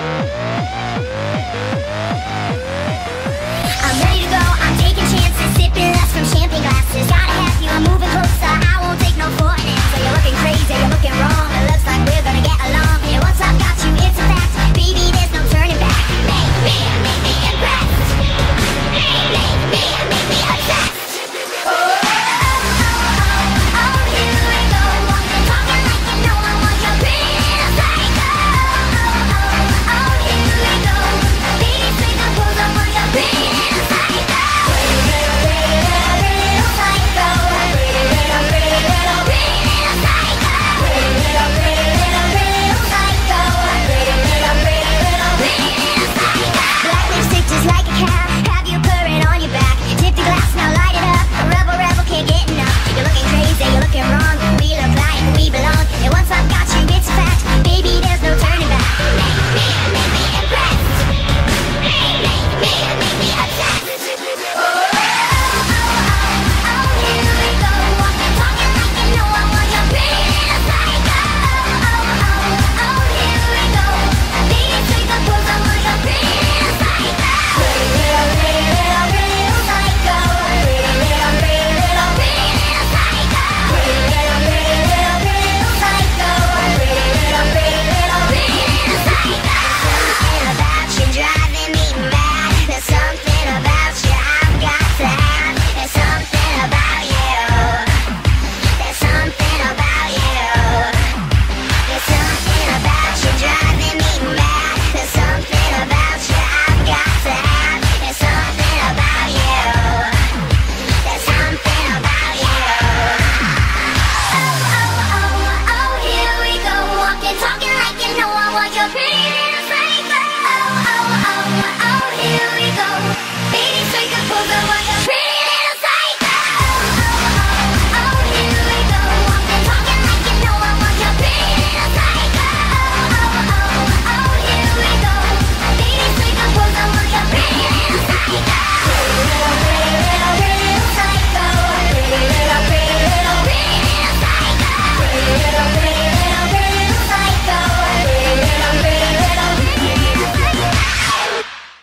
Yeah.